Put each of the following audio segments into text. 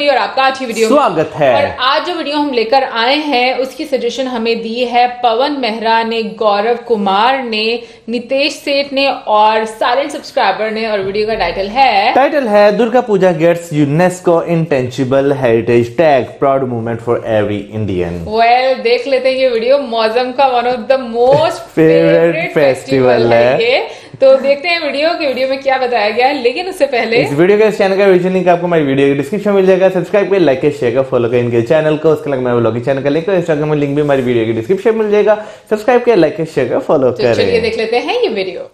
Video और आपका आज की वीडियो स्वागत है। और आज जो वीडियो हम लेकर आए हैं उसकी सजेशन हमें दी है पवन मेहरा ने गौरव कुमार ने नितेश सेठ ने और साइलेंट सब्सक्राइबर ने और वीडियो का टाइटल है टाइटल है Durga Puja gets UNESCO intangible heritage tag proud movement for every Indian well देख लेते हैं ये वीडियो मौजम का one of the most favourite festival है है। तो देखते हैं वीडियो कि वीडियो में क्या बताया गया है लेकिन उससे पहले इस वीडियो के चैनल का विजुअल लिंक आपको हमारी वीडियो के डिस्क्रिप्शन में मिल जाएगा। सब्सक्राइब करें लाइक करें शेयर करें फॉलो करें इनके चैनल को। उसके अलावा मेरे ब्लॉग के चैनल का लिंक इंस्टाग्राम में लिंक भी हमारी वीडियो के डिस्क्रिप्शन मिल जाएगा। सब्सक्राइब करें लाइक करें शेयर करें फॉलो तो चलिए देख लेते हैं ये वीडियो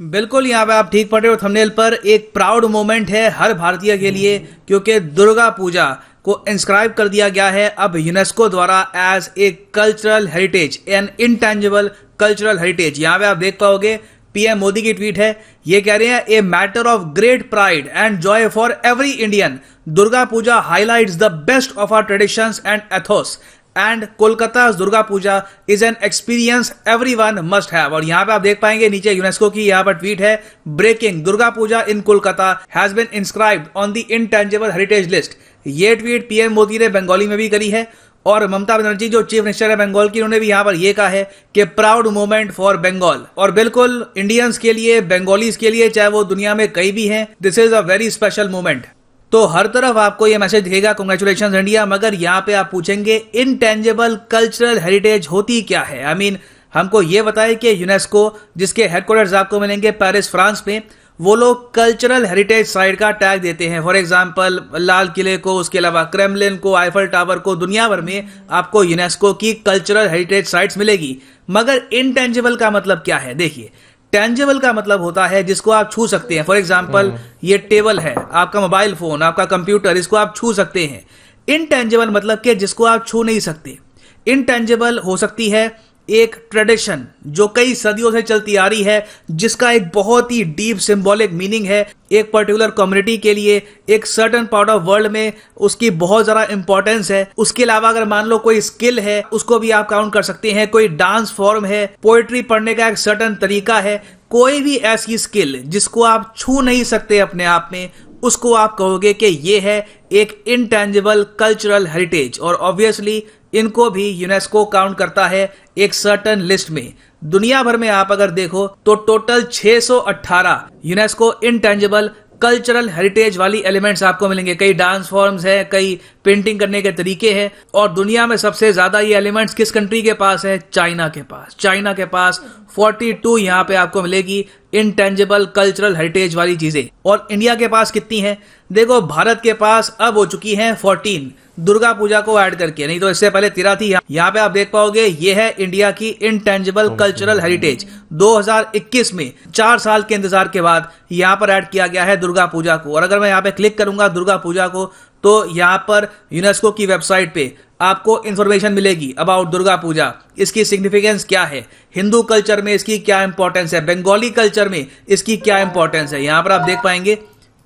बिल्कुल यहाँ पे आप ठीक पढ़ रहे हो। थंबनेल पर एक प्राउड मोमेंट है हर भारतीय के लिए क्योंकि दुर्गा पूजा को इंस्क्राइब कर दिया गया है अब यूनेस्को द्वारा as a cultural heritage an intangible cultural heritage यहाँ पे आप देख पाओगे पीएम मोदी की ट्वीट है, ये कह रहे हैं a matter of great pride and joy for every Indian Durga Puja highlights the best of our traditions and ethos and Kolkata Durga Puja is an experience everyone must have और यहाँ पे आप देख पाएँगे, नीचे यूनेस्को की यहाँ पर ट्वीट है breaking Durga Puja in Kolkata has been inscribed on the intangible heritage list ये ट्वीट पीएम मोदी ने बंगाली में भी करी है और ममता बनर्जी जो चीफ मिनिस्टर है बंगाल की उन्होंने भी यहाँ पर यह कहा है कि प्राउड मोमेंट फॉर बंगाल और बिल्कुल इंडियंस के लिए बंगालीज के लिए चाहे वो दुनिया में कहीं भी हैं this is a very special moment तो हर तरफ़ आपको ये मैसेज दिखेगा कॉन्ग्रेचुलेशन इंडिया मगर यहाँ पे आप पूछेंगे इनटेंजेबल कल्चरल हेरिटेज होती क्या है? आई I मीन mean, हमको ये बताए कि यूनेस्को जिसके हेडक्वार्टर्स आपको मिलेंगे पेरिस फ्रांस में वो लोग कल्चरल हेरिटेज साइट का टैग देते हैं। फॉर एग्ज़ाम्पल लाल किले को उसके अलावा क्रेमलिन को आईफल टावर को दुनिया भर में आपको यूनेस्को की कल्चरल हेरिटेज साइट्स मिलेगी। मगर इनटेंजिबल का मतलब क्या है? देखिए टेंजेबल का मतलब होता है जिसको आप छू सकते हैं। फॉर एग्ज़ाम्पल ये टेबल है आपका मोबाइल फ़ोन आपका कंप्यूटर इसको आप छू सकते हैं। इनटेंजेबल मतलब के जिसको आप छू नहीं सकते। इनटेंजेबल हो सकती है एक ट्रेडिशन जो कई सदियों से चलती आ रही है, जिसका एक बहुत ही डीप सिंबॉलिक मीनिंग है। एक पर्टिकुलर कम्युनिटी के लिए, एक सर्टन पार्ट ऑफ़ वर्ल्ड में उसकी बहुत ज़्यादा इंपॉर्टेंस है। उसके अलावा अगर मान लो कोई स्किल है, उसको भी आप काउंट कर सकते हैं। कोई डांस फॉर्म है पोएट्री पढ़ने का एक सर्टन तरीका है। कोई भी ऐसी स्किल जिसको आप छू नहीं सकते अपने आप में, उसको आप कहोगे कि ये है एक इनटेंजिबल कल्चरल हेरिटेज और ऑब्वियसली इनको भी यूनेस्को काउंट करता है एक सर्टन लिस्ट में। दुनिया भर में आप अगर देखो तो total 618 UNESCO intangible cultural heritage वाली एलिमेंट्स आपको मिलेंगे। कई डांस फॉर्म्स हैं, कई पेंटिंग करने के तरीके हैं, और दुनिया में सबसे ज़्यादा ये एलिमेंट्स किस कंट्री के पास है? चाइना के पास। चाइना के पास 42 यहाँ पे आपको मिलेगी। इनटेंजिबल कल्चरल हेरिटेज वाली चीज़ें। और इंडिया के पास कितनी है? देखो भारत के पास अब हो चुकी है 14 दुर्गा पूजा को ऐड करके। नहीं तो इससे पहले तेरह थी। यहाँ पे आप देख पाओगे ये है इंडिया की इनटेंजिबल कल्चरल हेरिटेज 2021 में चार साल के इंतज़ार के बाद यहाँ पर ऐड किया गया है दुर्गा पूजा को। और अगर मैं यहाँ पे क्लिक करूँगा दुर्गा पूजा को तो यहाँ पर यूनेस्को की वेबसाइट पे आपको इन्फॉर्मेशन मिलेगी अबाउट दुर्गा पूजा। इसकी सिग्निफिकेंस क्या है? हिंदू कल्चर में इसकी क्या इंपॉर्टेंस है? बंगाली कल्चर में इसकी क्या इंपॉर्टेंस है? यहाँ पर आप देख पाएँगे।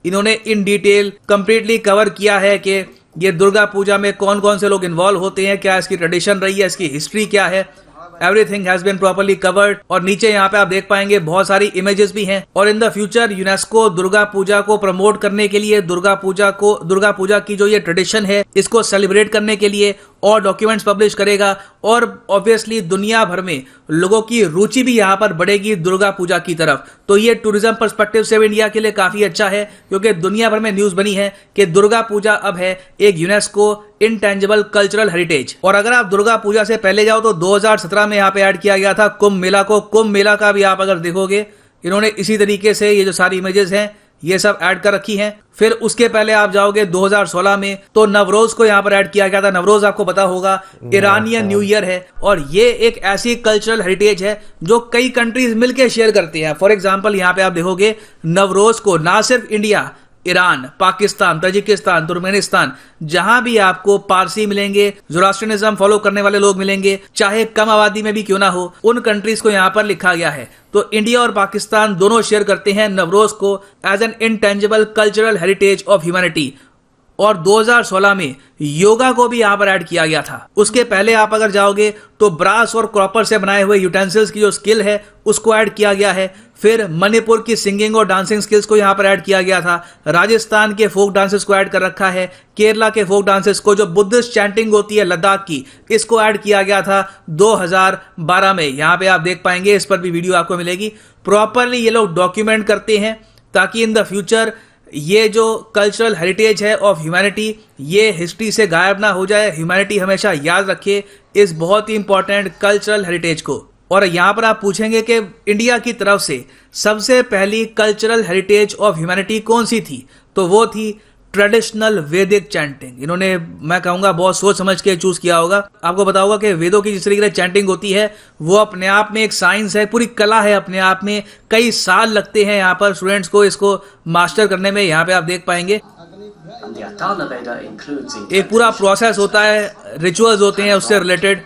इन्होंने इन डिटेल कंप्लीटली कवर किया है कि ये दुर्गा पूजा में कौन कौन से लोग इन्वॉल्व होते हैं, क्या इसकी ट्रेडिशन रही है, इसकी हिस्ट्री क्या है। Everything has been properly covered और नीचे यहाँ पे आप देख पाएँगे बहुत सारी इमेजेस भी हैं और in the future UNESCO Durga Puja को प्रमोट करने के लिए दुर्गा पूजा को दुर्गा पूजा की जो ये ट्रेडिशन है, इसको सेलिब्रेट करने के लिए और डॉक्यूमेंट्स पब्लिश करेगा और ऑब्वियसली दुनिया भर में लोगों की रुचि भी यहाँ पर बढ़ेगी दुर्गा पूजा की तरफ़। तो ये टूरिज़्म परस्पेक्टिव से भी इंडिया के लिए काफ़ी अच्छा है, क्योंकि दुनिया भर में न्यूज़ बनी है कि दुर्गा पूजा अब है एक यूनेस्को इनटेंजिबल कल्चरल हेरिटेज और अगर आप दुर्गा पूजा से पहले जाओ तो 2017 में यहाँ पे ऐड किया गया था कुंभ मेला को। कुंभ मेला का भी आप अगर देखोगे, इन्होंने इसी तरीके से ये जो सारी इमेजेस हैं ये सब ऐड कर रखी है। फिर उसके पहले आप जाओगे 2016 में तो नवरोज को यहाँ पर ऐड किया गया था। नवरोज आपको पता होगा ईरानियन न्यू ईयर है और ये एक ऐसी कल्चरल हेरिटेज है जो कई कंट्रीज़ मिलकर शेयर करती हैं। फॉर एग्ज़ाम्पल यहाँ पे आप देखोगे नवरोज को ना सिर्फ़ India Iran, Pakistan, Tajikistan, Turkmenistan, जहाँ भी आपको पारसी मिलेंगे, जोरास्ट्रियनिज्म फॉलो करने वाले लोग मिलेंगे, चाहे कम आबादी में भी क्यों ना हो, उन कंट्रीज़ को यहाँ पर लिखा गया है। तो इंडिया और पाकिस्तान दोनों शेयर करते हैं नवरोज को as an intangible cultural heritage of humanity और 2016 में योगा को भी यहाँ पर ऐड किया गया था। उसके पहले आप अगर जाओगे तो ब्रास और क्रॉपर से बनाए हुए यूटेंसिल्स की जो स्किल है, उसको ऐड किया गया है। फिर मणिपुर की सिंगिंग और डांसिंग स्किल्स को यहाँ पर ऐड किया गया था। राजस्थान के फोक डांसेस को ऐड कर रखा है। केरला के फोक डांसेस को, जो बुद्धिस्ट चैंटिंग होती है लद्दाख की, इसको ऐड किया गया था 2012 में। यहाँ पे आप देख पाएँगे, इस पर भी वीडियो आपको मिलेगी। प्रॉपरली ये लोग डॉक्यूमेंट करते हैं, ताकि इन द फ्यूचर ये जो कल्चरल हेरिटेज है ऑफ़ ह्यूमैनिटी, ये हिस्ट्री से गायब ना हो जाए। ह्यूमैनिटी हमेशा याद रखे इस बहुत ही इंपॉर्टेंट कल्चरल हेरिटेज को। और यहाँ पर आप पूछेंगे कि इंडिया की तरफ़ से सबसे पहली कल्चरल हेरिटेज ऑफ़ ह्यूमैनिटी कौन सी थी? तो वो थी ट्रेडिशनल वैदिक चैंटिंग इन्होंने मैं कहूँगा बहुत सोच समझ के चूज़ किया होगा। आपको बताऊँगा कि वेदों की जिस तरीके से चैंटिंग होती है वो अपने आप में एक साइंस है पूरी कला है अपने आप में। कई साल लगते हैं यहाँ पर स्टूडेंट्स को इसको मास्टर करने में यहाँ पे आप देख पाएँगे। एक पूरा प्रोसेस होता है रिचुअल्स होते हैं उससे रिलेटेड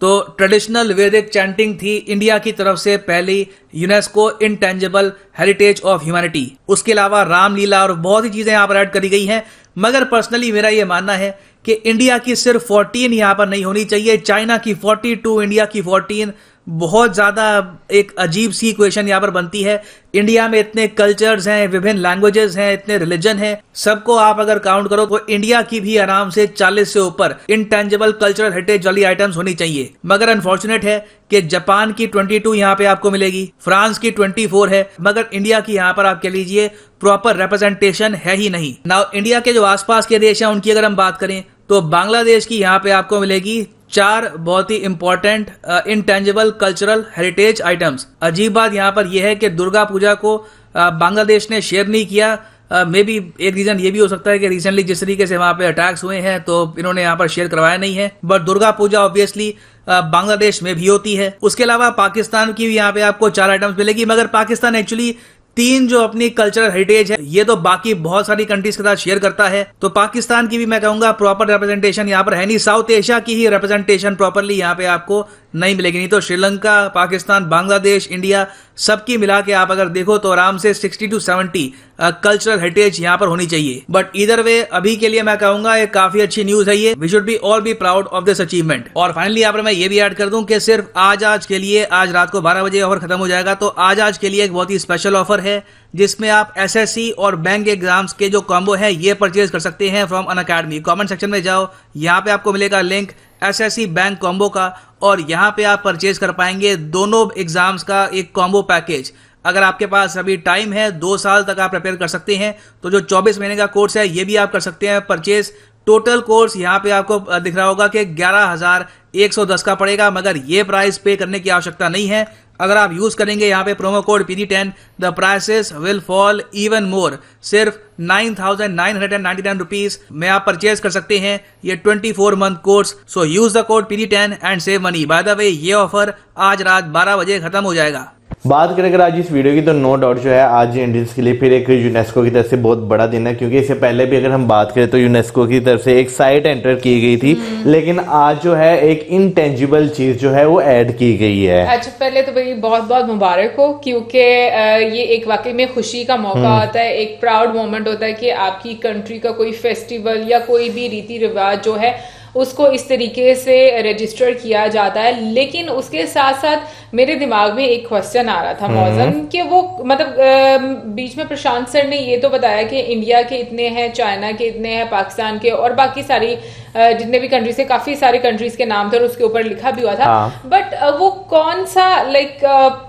तो ट्रेडिशनल वेदिक चैंटिंग थी इंडिया की तरफ़ से पहली UNESCO intangible heritage of humanity. उसके अलावा रामलीला और बहुत ही चीज़ें यहाँ पर ऐड करी गई हैं। मगर पर्सनली मेरा ये मानना है कि इंडिया की सिर्फ़ 14 यहाँ पर नहीं होनी चाहिए। चाइना की 42 इंडिया की 14 बहुत ज़्यादा एक अजीब सी इक्वेशन यहाँ पर बनती है। इंडिया में इतने कल्चर्स हैं, विभिन्न लैंग्वेजेस हैं, इतने रिलीजन हैं। सबको आप अगर काउंट करो तो इंडिया की भी आराम से 40 से ऊपर इंटेंजिबल कल्चरल हेरिटेज वाली आइटम्स होनी चाहिए। मगर अनफॉर्चुनेट है कि जापान की 22 टू यहाँ पे आपको मिलेगी फ्रांस की 24 है। मगर इंडिया की यहाँ पर आप कह लीजिए प्रॉपर रिप्रेजेंटेशन है ही नहीं। ना इंडिया के जो आसपास के देश हैं, उनकी अगर हम बात करें तो बांग्लादेश की यहाँ पे आपको मिलेगी चार बहुत ही important intangible cultural heritage items अजीब बात यहाँ पर यह है कि दुर्गा पूजा को uh, बांग्लादेश ने शेयर नहीं किया। मे बी एक रीजन ये भी हो सकता है कि रिसेंटली जिस तरीके से वहाँ पे अटैक्स हुए हैं तो इन्होंने यहाँ पर शेयर करवाया नहीं है। बट दुर्गा पूजा ऑब्वियसली बांग्लादेश में भी होती है। उसके अलावा पाकिस्तान की भी यहाँ पे आपको चार आइटम्स मिलेगी मगर पाकिस्तान एक्चुअली तीन जो अपनी कल्चरल हेरिटेज है, ये तो बाकी बहुत सारी कंट्रीज़ के साथ शेयर करता है। तो पाकिस्तान की भी मैं कहूँगा प्रॉपर रिप्रेजेंटेशन यहाँ पर है नहीं। साउथ एशिया की ही रिप्रेजेंटेशन प्रॉपरली यहाँ पे आपको नहीं मिलेगी। नहीं तो श्रीलंका, पाकिस्तान, बांग्लादेश इंडिया सबकी मिला के आप अगर देखो तो आराम से 60 टू 70 कल्चरल हेरिटेज यहाँ पर होनी चाहिए। बट इधर वे अभी के लिए मैं कहूँगा, ये काफ़ी अच्छी न्यूज़ है ये। We should be all be proud of this achievement और फाइनली यहाँ पर मैं ये भी ऐड कर दूँ कि सिर्फ़ आज आज के लिए, आज रात को 12 बजे ऑफ़र खत्म हो जाएगा तो आज आज के लिए एक बहुत ही स्पेशल ऑफ़र है, जिसमें आप एसएससी और बैंक एग्ज़ाम्स के जो कॉम्बो है, ये परचेज कर सकते हैं from Unacademy comment section में जाओ, यहाँ पे आपको मिलेगा लिंक एसएससी बैंक कॉम्बो का, और यहाँ पे आप परचेज कर पाएँगे दोनों एग्ज़ाम्स का एक कॉम्बो पैकेज अगर आपके पास अभी टाइम है, दो साल तक आप प्रिपेयर कर सकते हैं तो जो 24 महीने का कोर्स है, ये भी आप कर सकते हैं परचेज टोटल कोर्स यहाँ पे आपको दिख रहा होगा कि ग्यारह हज़ार एक सौ दस का पड़ेगा, मगर ये प्राइस पे करने की आवश्यकता नहीं है. अगर आप यूज़ करेंगे यहाँ पे promo code P D ten the prices will fall even more सिर्फ़ nine thousand nine hundred and ninety nine rupees में आप परचेज कर सकते हैं ये twenty four month course so use the code P D ten and save money by the way ये offer आज रात बारह बजे खत्म हो जाएगा. बात करें अगर आज इस वीडियो की तो नो डाउट जो है आज इंडियंस के लिए फिर एक यूनेस्को की तरफ़ से बहुत बड़ा दिन है क्योंकि इससे पहले भी अगर हम बात करें तो यूनेस्को की तरफ़ से एक साइट एंटर की गई थी लेकिन आज जो है एक इनटेंजिबल चीज़ जो है वो ऐड की गई है। अच्छा पहले तो भाई बहुत बहुत मुबारक हो क्योंकि ये एक वाकई में खुशी का मौका होता है एक प्राउड मोमेंट होता है कि आपकी कंट्री का कोई फेस्टिवल या कोई भी रीति रिवाज जो है उसको इस तरीके से रजिस्टर किया जाता है। लेकिन उसके साथ साथ मेरे दिमाग में एक क्वेश्चन आ रहा था मौजन कि वो मतलब बीच में प्रशांत सर ने ये तो बताया कि इंडिया के इतने हैं चाइना के इतने हैं पाकिस्तान के और बाकी सारी जितने भी कंट्रीज़ थे काफ़ी सारे कंट्रीज़ के नाम थे और उसके ऊपर लिखा भी हुआ था। हाँ। बट वो कौन सा लाइक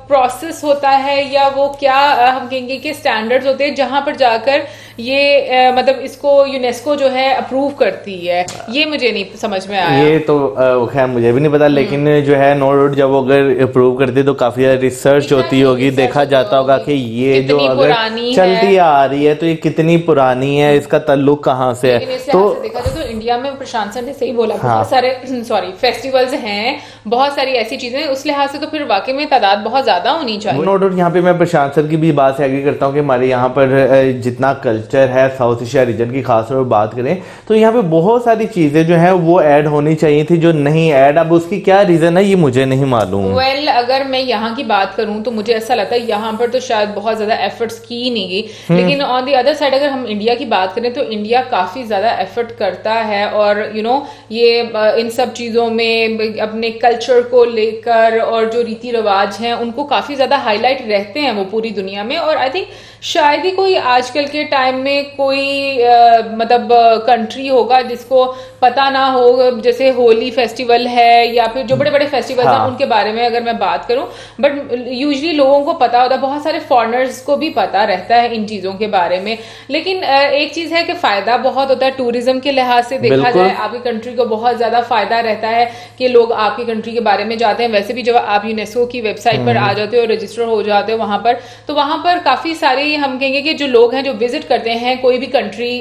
प्रोसेस होता है या वो क्या हम कहेंगे कि स्टैंडर्ड्स होते हैं जहाँ पर जाकर ये मतलब इसको यूनेस्को जो है अप्रूव करती है? ये मुझे नहीं समझ में आया। ये तो खैर मुझे भी नहीं पता लेकिन जो है नो डाउट जब वो अगर अप्रूव करती है तो काफ़ी रिसर्च होती होगी। देखा जाता होगा कि ये जो अगर चलती आ रही है तो ये कितनी पुरानी है इसका तल्लुक कहाँ से है? तो तो, देखा जाए तो इंडिया में प्रशांत सर ने सही बोला हाँ। बहुत सारे सॉरी फेस्टिवल्स हैं बहुत सारी ऐसी चीज़ें हैं उस लिहाज से तो फिर वाकई में तादाद बहुत ज़्यादा होनी चाहिए नो डाउट यहाँ पे मैं प्रशांत सर की भी बात से एग्री करता हूँ कि हमारे यहाँ पर जितना कल्चर है साउथ एशिया रीजन की खास तौर पर बात करें तो यहाँ पे बहुत सारी चीज़ें जो है वो ऐड होनी चाहिए थी जो नहीं ऐड अब उसकी क्या रीजन है ये मुझे नहीं मालूम वेल well, अगर मैं यहाँ की बात करूँ तो मुझे ऐसा लगता है यहाँ पर तो शायद बहुत ज़्यादा एफर्ट्स की नहीं गई हम्म। लेकिन ऑन दी अदर साइड अगर हम इंडिया की बात करें तो इंडिया काफ़ी ज़्यादा एफर्ट करता है और यू नो ये इन सब चीज़ों में, अपने कल्चर को लेकर और जो रीति रिवाज हैं, उनको काफ़ी ज़्यादा हाईलाइट रहते हैं वो पूरी दुनिया में। और आई थिंक शायद ही कोई आजकल के टाइम में कोई अ, मतलब कंट्री होगा जिसको पता ना हो जैसे होली फेस्टिवल है या फिर जो बड़े बड़े फेस्टिवल हैं हाँ। उनके बारे में अगर मैं बात करूँ बट यूजली लोगों को पता होता है बहुत सारे फॉरनर्स को भी पता रहता है इन चीज़ों के बारे में। लेकिन एक चीज़ है कि फ़ायदा बहुत होता है टूरिज़्म के लिहाज से देखा जाए आपकी कंट्री को बहुत ज़्यादा फ़ायदा रहता है कि लोग आपकी कंट्री के बारे में जाते हैं। वैसे भी जब आप यूनेस्को की वेबसाइट पर आ जाते हो रजिस्टर हो जाते हो वहाँ पर तो वहाँ पर काफ़ी सारे हम कहेंगे कि जो लोग हैं जो विज़िट करते हैं कोई भी कंट्री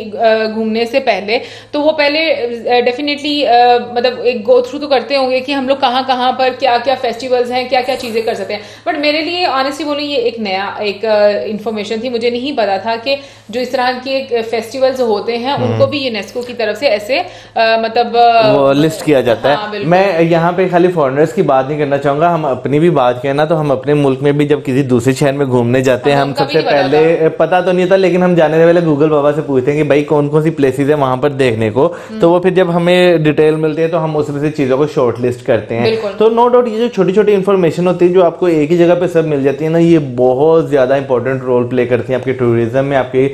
घूमने से पहले तो वो पहले डेफिनेटली मतलब एक गो थ्रू तो करते होंगे कि हम लोग कहाँ कहाँ पर क्या क्या फेस्टिवल्स हैं क्या क्या चीज़ें कर सकते हैं। बट मेरे लिए ऑनेस्टली बोलूँ ये एक नया एक इन्फॉर्मेशन थी। मुझे नहीं पता था कि जो इस तरह के फेस्टिवल्स होते हैं उनको भी यूनेस्को की तरफ़ से ऐसे मतलब लिस्ट किया जाता हाँ, है मैं यहाँ पे खाली फॉरनर्स की बात नहीं करना चाहूँगा। हम अपनी भी बात करें ना तो हम अपने मुल्क में भी जब किसी दूसरे शहर में घूमने जाते हैं हाँ, हम सबसे नहीं पता पहले पता तो नहीं था लेकिन हम जाने से पहले गूगल बाबा से पूछते हैं कि भाई कौन कौन सी प्लेसेस है वहाँ पर देखने को? हम्म। तो वो फिर जब हमें डिटेल मिलती है तो हम उसमें से चीज़ों को शॉर्ट लिस्ट करते हैं। तो नो डाउट ये जो छोटी छोटी इन्फॉर्मेशन होती है जो आपको एक ही जगह पे सब मिल जाती है ना ये बहुत ज़्यादा इंपॉर्टेंट रोल प्ले करती है आपके टूरिज़्म में आपके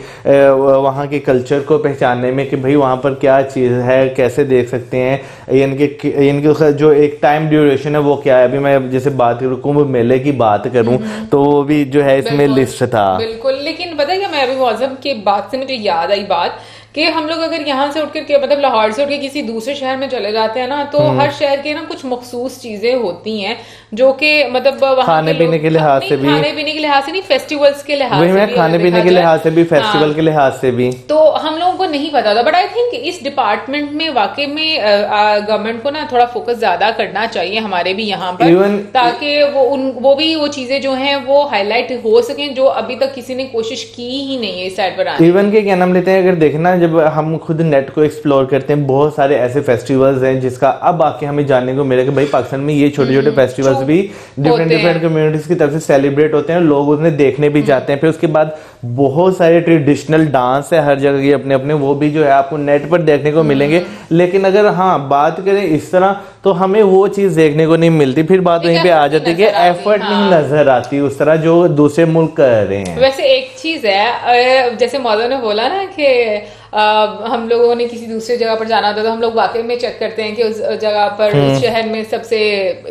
वहाँ के कल्चर को पहचानने में कि भाई वहाँ पर क्या चीज़ है कैसे देख सकते हैं इनके इनके उसका जो एक टाइम ड्यूरेशन है वो क्या है? अभी मैं जैसे बात करूँ कुंभ मेले की बात करूँ तो वो भी जो है इसमें लिस्ट था। बिल्कुल लेकिन पता है क्या मैं अभी मौजम के बाद से मुझे याद आई बात। कि हम लोग अगर यहाँ से उठ के मतलब लाहौर से उठ के किसी दूसरे शहर में चले जाते हैं ना तो हम्म। हर शहर के ना कुछ मखसूस चीज़ें होती हैं जो कि मतलब खाने पीने के लिहाज से भी। खाने पीने के लिहाज से नहीं फेस्टिवल्स के लिहाज से भी खाने पीने के लिहाज से भी हाँ, फेस्टिवल के लिहाज से भी तो हम लोगों को नहीं पता था बट आई थिंक इस डिपार्टमेंट में वाकई में गवर्नमेंट को ना थोड़ा फोकस ज़्यादा करना चाहिए हमारे भी यहाँ पर ताकि वो उन वो भी वो चीज़ें जो हैं वो हाईलाइट हो सकें जो अभी तक किसी ने कोशिश की ही नहीं है इस साइड पर इवन के क्या नाम लेते हैं अगर देखना जब हम खुद नेट को एक्सप्लोर करते हैं बहुत सारे ऐसे फेस्टिवल्स हैं जिसका अब आके हमें जानने को मिला कि भाई पाकिस्तान में ये छोटे छोटे फेस्टिवल्स भी डिफरेंट हम्म, डिफरेंट कम्युनिटीज की तरफ़ से सेलिब्रेट होते हैं लोग उन्हें देखने भी जाते हैं। फिर उसके बाद बहुत सारे ट्रेडिशनल डांस है हर जगह के अपने अपने वो भी जो है आपको नेट पर देखने को मिलेंगे हम्म। लेकिन अगर हाँ बात करें इस तरह तो हमें वो चीज़ देखने को नहीं मिलती फिर बात वहीं पे आ जाती है कि एफर्ट नहीं हाँ। नज़र आती उस तरह जो दूसरे मुल्क कर रहे हैं वैसे एक चीज़ है जैसे मौजू ने बोला ना कि हम लोगों ने किसी दूसरी जगह पर जाना होता तो हम लोग वाकई में चेक करते हैं कि उस जगह पर हम्म। उस शहर में सबसे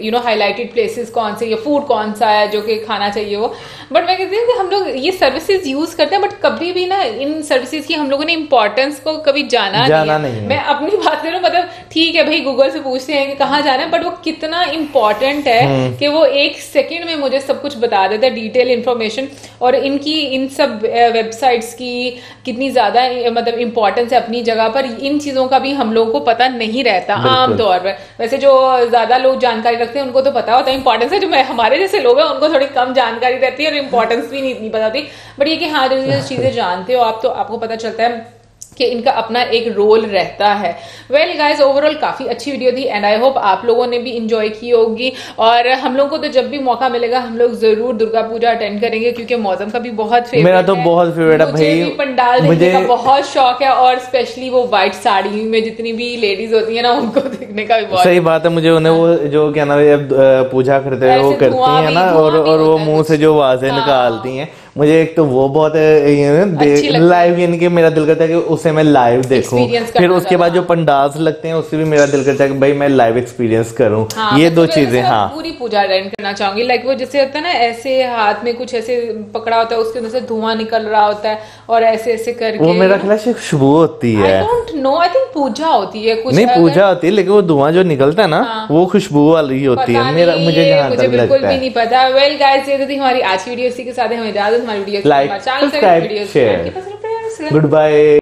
यू नो हाईलाइटेड प्लेसेस कौन से या फ़ूड कौन सा है जो कि खाना चाहिए वो बट मैं कहती हूँ कि हम लोग ये सर्विसेज़ यूज़ करते हैं बट कभी भी ना इन सर्विसेज़ की हम लोगों ने इंपॉर्टेंस को कभी जाना जाना नहीं नहीं है है। मैं अपनी बात करूँ मतलब ठीक है भाई गूगल से पूछते हैं कि कहाँ जाना है बट वो कितना इंपॉर्टेंट है हम्म। कि वो एक सेकंड में मुझे सब कुछ बता देता है डिटेल इन्फॉर्मेशन और इनकी इन सब वेबसाइट्स की कितनी ज़्यादा मतलब इंपॉर्टेंस है अपनी जगह पर इन चीज़ों का भी हम लोगों को पता नहीं रहता आमतौर पर वैसे जो ज़्यादा लोग जानकारी रखते हैं उनको तो पता होता है इंपॉर्टेंस है जो हमारे जैसे लोग हैं उनको थोड़ी कम जानकारी रहती है और इंपॉर्टेंस भी नहीं इतनी पता होती बट ये कि हाँ जो चीज़ें जानते हो आप तो आपको पता चलता है कि इनका अपना एक रोल रहता है वेल गाइस ओवरऑल काफ़ी अच्छी वीडियो थी एंड आई होप आप लोगों ने भी इंजॉय की होगी और हम लोगों को तो जब भी मौका मिलेगा हम लोग ज़रूर दुर्गा पूजा अटेंड करेंगे क्योंकि मौसम का भी बहुत फेवरेट मेरा तो है। बहुत है मुझे भाई। भी पंडाल मुझे- का बहुत शौक है और स्पेशली वो व्हाइट साड़ी में जितनी भी लेडीज़ होती है ना उनको देखने का भी बहुत सही बात है मुझे उन्हें वो जो क्या है अ, पूजा करते हुए वो करती हैं ना और वो मुँह से जो आवाज़ें हाँ। निकालती हैं मुझे एक तो वो बहुत लाइव यानी कि मेरा दिल करता है कि उसे मैं लाइव देखूँ। फिर उसके बाद जो पंडाल्स लगते हैं उससे भी मेरा दिल करता है कि भाई मैं लाइव एक्सपीरियंस करूँ। हाँ, ये मैं दो तो चीज़ें हाँ। पूरी पूजा अटेंड करना चाहूँगी। लाइक वो जैसे होता है ना ऐसे हाथ में कुछ ऐसे पकड़ा होता है उसके अंदर से धुआँ निकल रहा होता है और ऐसे ऐसे करके। वो मेरा ख्याल से खुशबू होती आई है डोंट नो आई थिंक पूजा होती है कुछ नहीं पूजा होती है लेकिन वो धुआँ जो निकलता है ना हाँ। वो खुशबू वाली होती है। मेरा मुझे मुझे बिल्कुल भी नहीं पता। वेल गाइस ये तो थी हमारी आज की वीडियो इसी के साथ हमें इजाज़त हमारे video like subscribe share goodbye